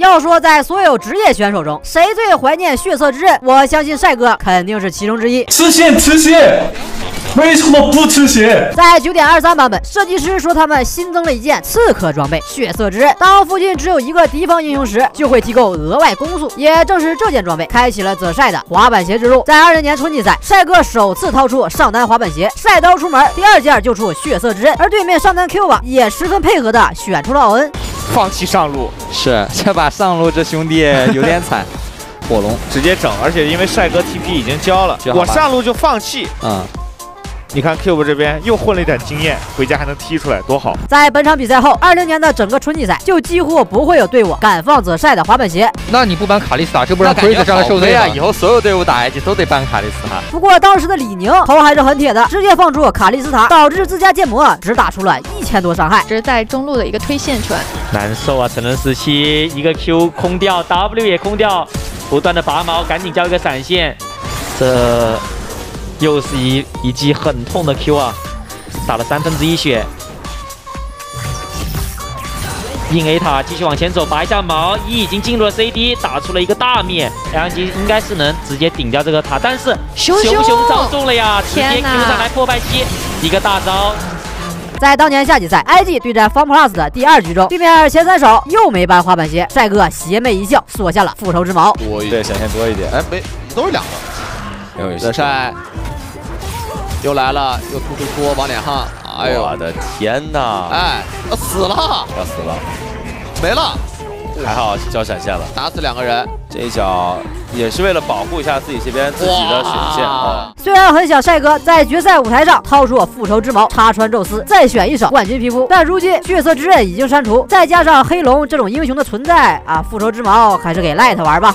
要说在所有职业选手中，谁最怀念血色之刃？我相信帅哥肯定是其中之一。吃血吃血，为什么不吃血？在九点二三版本，设计师说他们新增了一件刺客装备——血色之刃。当附近只有一个敌方英雄时，就会提供额外攻速。也正是这件装备，开启了泽帅的滑板鞋之路。在二零年春季赛，帅哥首次掏出上单滑板鞋，帅刀出门，第二件就出血色之刃。而对面上单 Q 吧也十分配合的选出了奥恩。放弃上路，是这把上路这兄弟有点惨，火龙直接整，而且因为帅哥 TP 已经交了，我上路就放弃。嗯，你看 Cube 这边又混了一点经验，回家还能踢出来，多好！在本场比赛后，二零年的整个春季赛就几乎不会有队伍敢放泽晒的滑板鞋。那你不 ban 卡莉斯塔，这不让 Chris 上来受罪啊？以后所有队伍打 IG 都得 ban 卡莉斯塔。不过当时的李宁头还是很铁的，直接放出卡莉斯塔，导致自家剑魔只打出了一千多伤害，这是在中路的一个推线传。难受啊！成人时期一个 Q 空掉，W 也空掉，不断的拔毛，赶紧交一个闪现。这又是一一记很痛的 Q 啊！打了三分之一血。硬 A 塔继续往前走，拔一下毛，E 已经进入了 CD，打出了一个大灭，LNG 应该是能直接顶掉这个塔，但是熊熊招中了呀！直接 Q 上来破败期，一个大招。在当年夏季赛，IG 对战 FunPlus 的第二局中，对面前三手又没搬滑板鞋，帅哥邪魅一笑，锁下了复仇之矛。多一点，闪现多一点。哎，没，都是两个。热帅又来了，又突突突往脸上。哎呦我的天哪！哎，要死了，要死了，没了。还好交闪现了，打死两个人。这一脚也是为了保护一下自己这边自己的血线啊。虽然很想帅哥在决赛舞台上掏出复仇之矛插穿宙斯，再选一手冠军皮肤，但如今血色之刃已经删除，再加上黑龙这种英雄的存在啊，复仇之矛还是给 Light 玩吧。